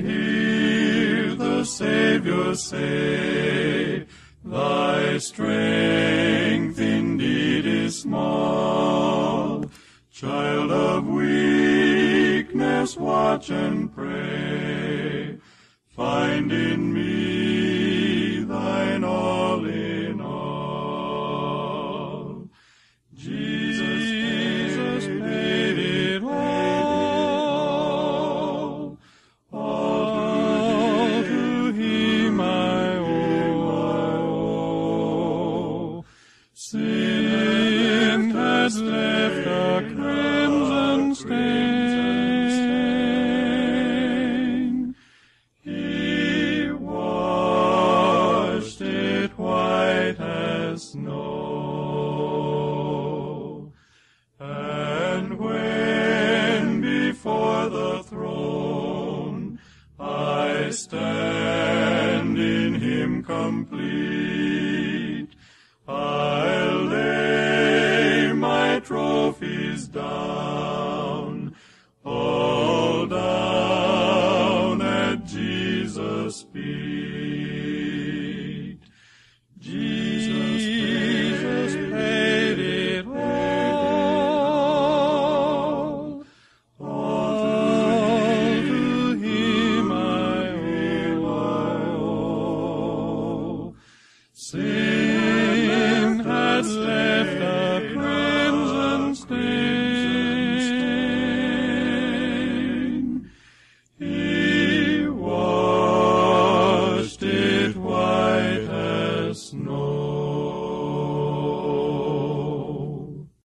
Hear the Savior say, Thy strength indeed is small. Child of weakness, watch and pray. Find in me Sin has left a crimson stain. He washed it white as snow. And when before the throne I stand in him complete, I'll trophies down, all down at Jesus' feet. Jesus paid it all. All to him I owe. Sin